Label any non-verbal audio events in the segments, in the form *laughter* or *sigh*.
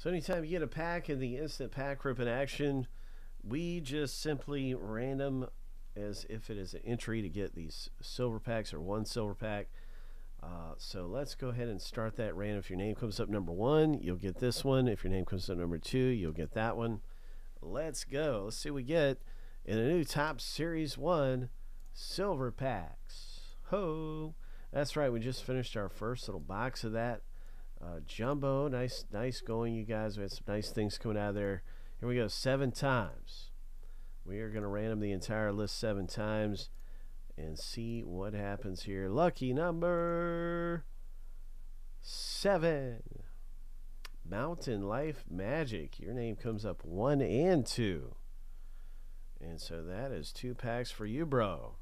So anytime you get a pack in the instant pack ripping action, we just simply random as if it is an entry to get these silver packs or one silver pack. Uh, so let's go ahead and start that random. If your name comes up number one, you'll get this one. If your name comes up number two, you'll get that one. Let's go. Let's see what we get in a new Topps Series 1 silver packs. Ho! That's right. We just finished our first little box of that. Uh, jumbo, nice, nice going, you guys. We had some nice things coming out of there. Here we go, seven times. We are going to random the entire list seven times and see what happens here. Lucky number seven. Mountain Life Magic. Your name comes up one and two. And so that is two packs for you, bro.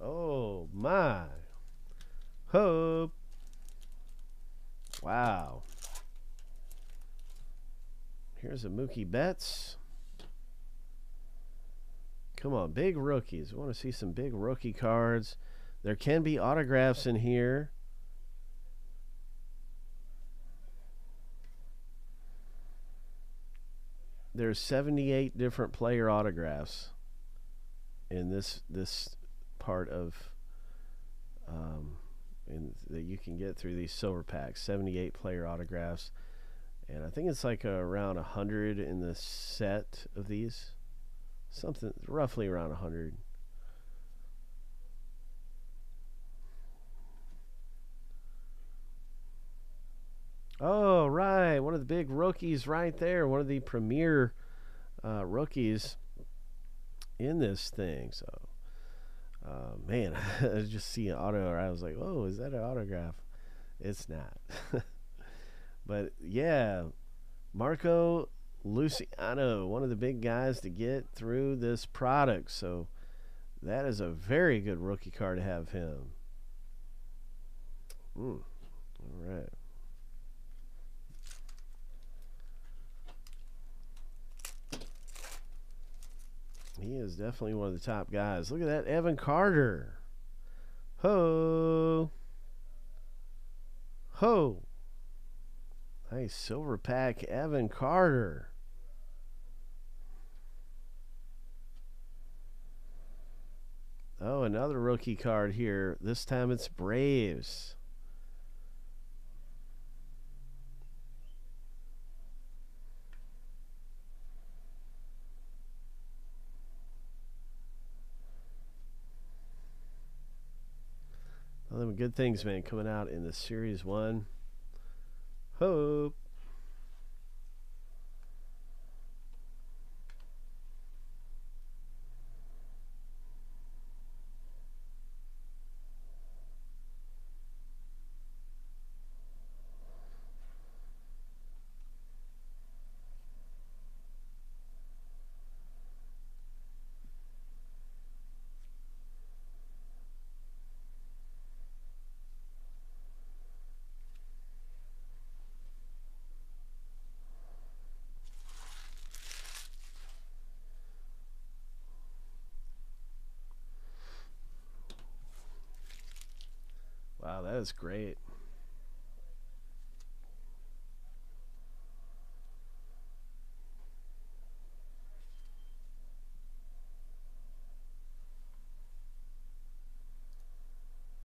Oh, my. Hope. Wow. Here's a Mookie Betts. Come on, big rookies. We want to see some big rookie cards. There can be autographs in here. There's 78 different player autographs in this this part of um, in, that you can get through these silver packs. 78 player autographs, and I think it's like around 100 in the set of these. Something roughly around 100. Oh, right. One of the big rookies right there. One of the premier uh, rookies in this thing. So, uh, man, *laughs* I just see an auto. I was like, oh, is that an autograph? It's not. *laughs* but yeah, Marco Luciano, one of the big guys to get through this product. So that is a very good rookie card to have him. Mm. All right. He is definitely one of the top guys. Look at that, Evan Carter. Ho. Ho. Nice silver pack, Evan Carter. Oh, another rookie card here. This time it's Braves. Good things, man, coming out in the Series 1. Hope. Wow, that is great.